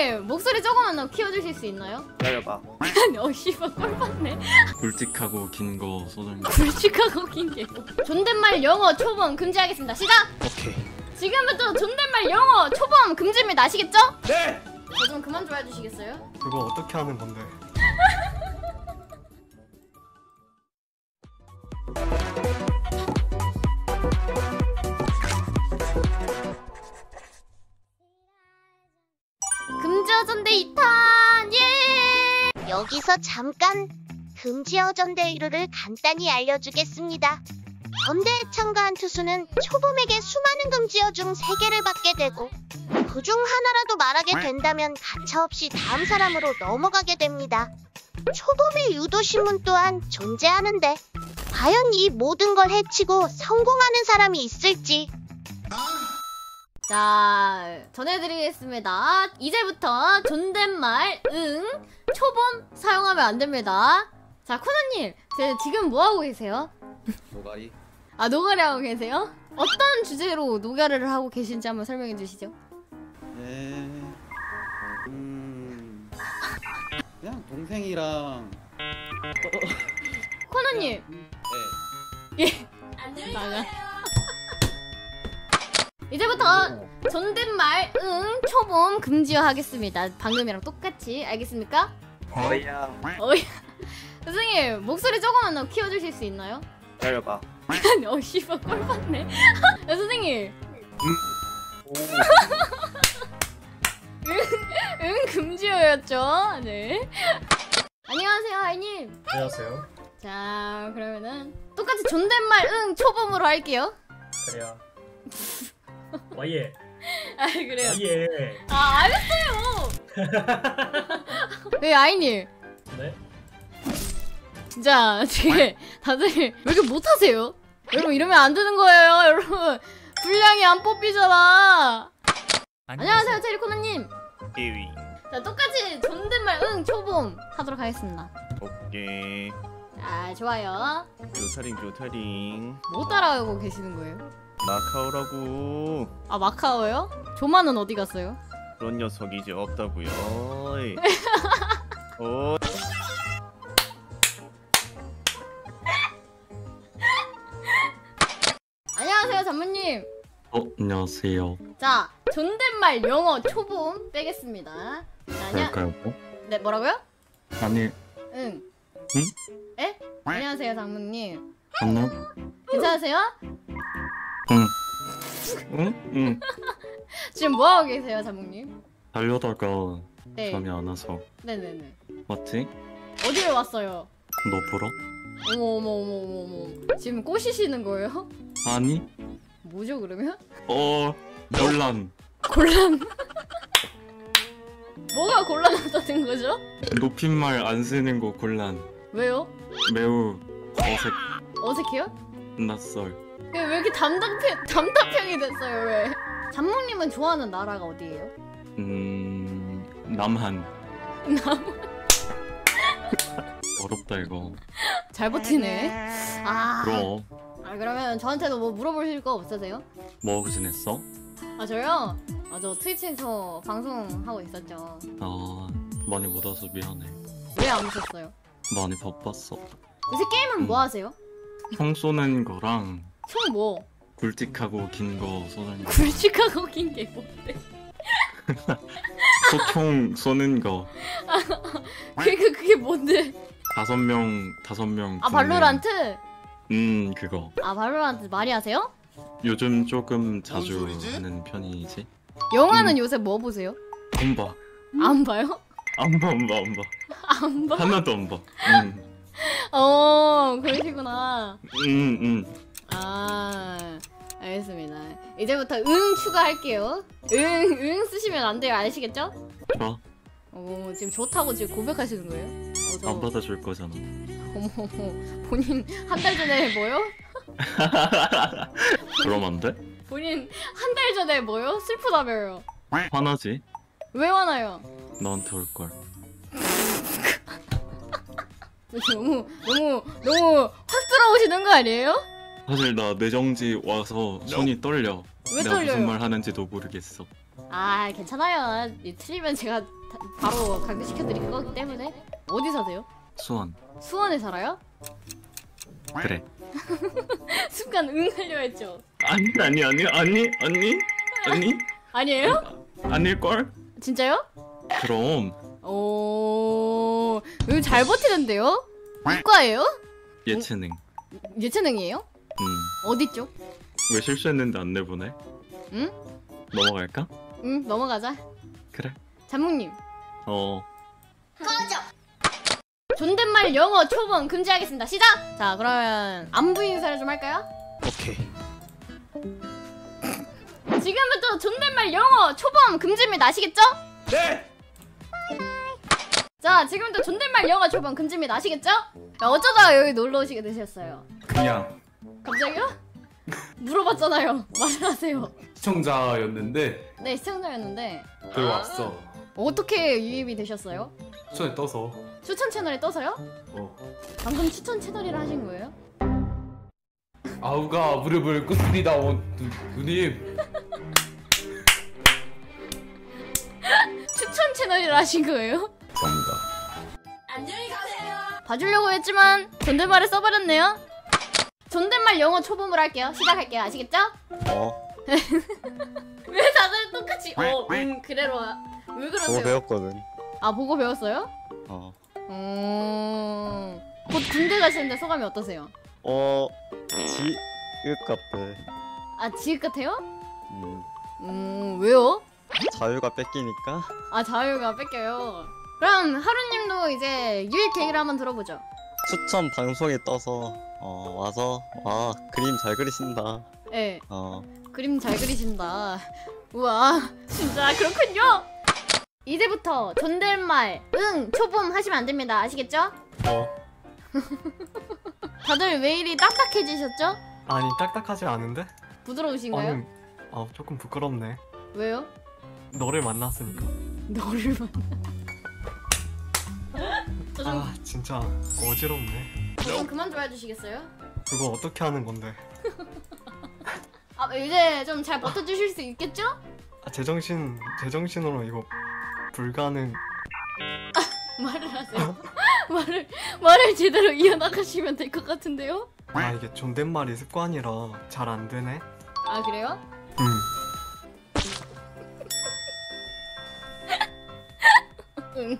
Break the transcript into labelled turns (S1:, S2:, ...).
S1: 선생님 목소리 조금만 더 키워주실 수 있나요?
S2: 기다려봐.
S1: 어 씨발 꼴받네
S3: 굵직하고 긴 거 소장님
S1: 굵직하고 긴게 존댓말 영어 초범 금지하겠습니다 시작!
S2: 오케이.
S1: 지금부터 존댓말 영어 초범 금지입니다 아시겠죠?
S2: 네.
S1: 저 좀 그만 좋아해 주시겠어요?
S4: 그거 어떻게 하는 건데?
S1: 금지어전대 2탄 예!
S5: 여기서 잠깐 금지어 전대의루를 간단히 알려주겠습니다. 전대에 참가한 투수는 초범에게 수많은 금지어 중 3개를 받게 되고 그 중 하나라도 말하게 된다면 가차없이 다음 사람으로 넘어가게 됩니다. 초범의 유도신문 또한 존재하는데 과연 이 모든 걸 해치고 성공하는 사람이 있을지
S1: 자 전해드리겠습니다 이제부터 존댓말 응 초범 사용하면 안 됩니다 자 코너님 제 지금 뭐 하고 계세요?
S2: 노가리.
S1: 아 노가리 하고 계세요? 어떤 주제로 노가리를 하고 계신지 한번 설명해 주시죠
S2: 네. 음. 그냥 동생이랑.
S1: 코너님
S2: 네.
S1: 나가 이제부터 존댓말 응 초범 금지어 하겠습니다 방금이랑 똑같이 알겠습니까?
S2: 어이야.
S1: 어이 선생님 목소리 조금만 더 키워주실 수 있나요?
S2: 기다려봐.
S1: 어 씨발 꼴받네 야, 선생님 응 금지어였죠 네 안녕하세요 하이님
S4: 안녕하세요.
S1: 자 그러면은 똑같이 존댓말 응 초범으로 할게요
S4: 그래요. 와예.
S1: 아 그래요
S4: 와예.
S1: 아 알았어요 네 아이님
S4: 네?
S1: 진짜 되게 다들 왜 이렇게 못하세요? 여러분 이러면 안 되는 거예요 여러분 분량이 안 뽑히잖아 안녕하세요 체리코너님
S2: 기위.
S1: 자 똑같이 존댓말 응 초봄 하도록 하겠습니다
S2: 오케이.
S1: 아 좋아요
S2: 교타링 교타링.
S1: 뭐 따라하고 계시는 거예요?
S2: 마카오라고.
S1: 아 마카오요? 조마는 어디 갔어요?
S2: 그런 녀석이 이제 없다고요. 어이. 어.
S1: 안녕하세요 전무님
S3: 어 안녕하세요
S1: 자 존댓말 영어 초봄 빼겠습니다 자, 안녕
S3: 그럴까요 뭐?
S1: 네 뭐라고요?
S3: 아니
S1: 응
S3: 응?
S1: 에? 안녕하세요 장모님
S3: 안녕
S1: 괜찮으세요?
S3: 응 응? 응
S1: 지금 뭐 하고 계세요 장모님?
S3: 달려다가
S1: 네
S3: 잠이 안 와서
S1: 네네네
S3: 맞지?
S1: 어디로 왔어요?
S3: 너 보러?
S1: 어머 어머 어머 어머 어머 지금 꼬시시는 거예요?
S3: 아니
S1: 뭐죠 그러면?
S3: 어 논란
S1: 곤란 뭐가 곤란하다는 거죠?
S3: 높임말 안 쓰는 거 곤란
S1: 왜요?
S3: 매우 어색
S1: 어색해요?
S3: 낯설
S1: 왜, 왜 이렇게 담담평, 담담평이 됐어요 왜? 장모님은 좋아하는 나라가 어디예요?
S3: 음 남한
S1: 남...
S3: 어렵다 이거
S1: 잘 버티네 아,
S3: 그럼
S1: 아 그러면 저한테도 뭐 물어보실 거 없으세요?
S3: 뭐 하고 지냈어?
S1: 아 저요? 아 저 트위치에서 방송하고 있었죠
S3: 아 많이 못 와서 미안해
S1: 왜 안 오셨어요?
S3: 많이 바빴어
S1: 요새 게임은 뭐 하세요?
S3: 총 쏘는 거랑
S1: 총 뭐?
S3: 굵직하고 긴 거 쏘는 거
S1: 굵직하고 긴 게 뭔데?
S3: 소총 쏘는 거
S1: 그게, 그게 뭔데?
S3: 다섯 명 다섯
S1: 명아
S3: 붙는-
S1: 발로란트?
S3: 음 그거
S1: 아 발로란트 많이 하세요?
S3: 요즘 조금 자주? 하는 편이지
S1: 영화는
S3: 음.
S1: 요새 뭐 보세요?
S3: 안 봐
S1: 안 봐요?
S3: 안 봐 안 봐 안 봐
S1: 안 봐?
S3: 하나도 안봐 음,
S1: 어 그러시구나
S3: 음, 음.
S1: 아 알겠습니다 이제부터 응 추가할게요 응응 쓰시면 안 돼요 아시겠죠?
S3: 좋아
S1: 어 지금 좋다고 지금 고백하시는 거예요? 어, 저,
S3: 안 받아줄 거잖아
S1: 어머 어머 본인 한 달 전에 뭐요?
S3: 그럼 안 돼?
S1: 본인 한 달 전에 뭐요? 슬프다며요
S3: 화나지?
S1: 왜 화나요?
S3: 너한테 올 걸
S1: 너무 너무 너무 확 들어오시는 거 아니에요?
S3: 사실 나 뇌정지 와서 손이 떨려
S1: 왜
S3: 내가
S1: 떨려요?
S3: 무슨 말 하는지도 모르겠어
S1: 아 괜찮아요. 이 틀리면 제가 다- 바로 강퇴시켜 드릴 거기 때문에 어디 사세요?
S3: 수원.
S1: 수원에 살아요?
S3: 그래.
S1: 순간 응 하려 했죠.
S3: 아니 아니 아니 아니 아니 아니
S1: 아니에요?
S3: 아닐걸?
S1: 진짜요?
S3: 그럼
S1: 오, 이거 잘 버티는데요? 이과예요?
S3: 예체능.
S1: 예체능이에요?
S3: 음.
S1: 어디 쪽?
S3: 왜 실수했는데 안 내보내?
S1: 응?
S3: 넘어갈까?
S1: 응, 넘어가자.
S3: 그래.
S1: 잠묵님,
S3: 어.
S1: 존댓말 영어 초본 금지하겠습니다. 시작! 자, 그러면 안부 인사를 좀 할까요?
S2: 오케이.
S1: 지금부터 존댓말 영어 초범 금지입니다. 아시겠죠?
S2: 네.
S1: 자, 지금부터 존댓말 영어 초범 금지입니다. 아시겠죠? 야, 어쩌다가 여기 놀러 오시게 되셨어요?
S6: 그냥
S1: 갑자기요? 물어봤잖아요. 말을 하세요.
S6: 시청자였는데
S1: 네, 시청자였는데
S6: 그 왔어.
S1: 어떻게 유입이 되셨어요?
S6: 추천에 떠서
S1: 추천 채널에 떠서요?
S6: 어.
S1: 방금 추천 채널이라 하신 거예요?
S6: 아우가 무릎을 꿇습니다, 어, 누, 누님.
S1: 추천 채널이라 하신 거예요? 봐주려고 했지만 존댓말을 써버렸네요. 존댓말 영어 초범을 할게요. 시작할게요. 아시겠죠?
S7: 어,
S1: 왜 다들 똑같이 어, 음, 그래로 와. 왜 그러세요?
S7: 배웠거든.
S1: 아, 보고 배웠어요?
S7: 어,
S1: 음... 곧 군대 가시는데 소감이 어떠세요?
S7: 어, 지읒 같아.
S1: 아, 지읒 같아요?
S7: 음,
S1: 음, 왜요?
S7: 자유가 뺏기니까.
S1: 아, 자유가 뺏겨요. 그럼 하루님도 이제 유입 계기를 한번 들어보죠.
S7: 추천 방송에 떠서 어 와서 와 그림 잘 그리신다.
S1: 예,
S7: 어,
S1: 그림 잘 그리신다. 우와, 진짜 그렇군요. 이제부터 존댓말, 응, 초봄 하시면 안 됩니다. 아시겠죠?
S4: 어.
S1: 다들 왜 이리 딱딱해지셨죠?
S4: 아니 딱딱하지 않은데?
S1: 부드러우신가요?
S4: 아니, 아 조금 부끄럽네.
S1: 왜요?
S4: 너를 만났으니까.
S1: 너를 만나. 저 좀,
S4: 아 진짜 어지럽네.
S1: 저좀 그만 좀 해주시겠어요?
S4: 그거 어떻게 하는 건데?
S1: 아, 이제 좀 잘 버텨주실 수 있겠죠?
S4: 아 제정신 제정신으로 이거 불가능.
S1: 말을 하세요. 말을 말을 제대로 이어나가시면 될 것 같은데요?
S4: 아 이게 존댓말이 습관이라 잘 안 되네.
S1: 아 그래요?
S4: 음.
S1: 응.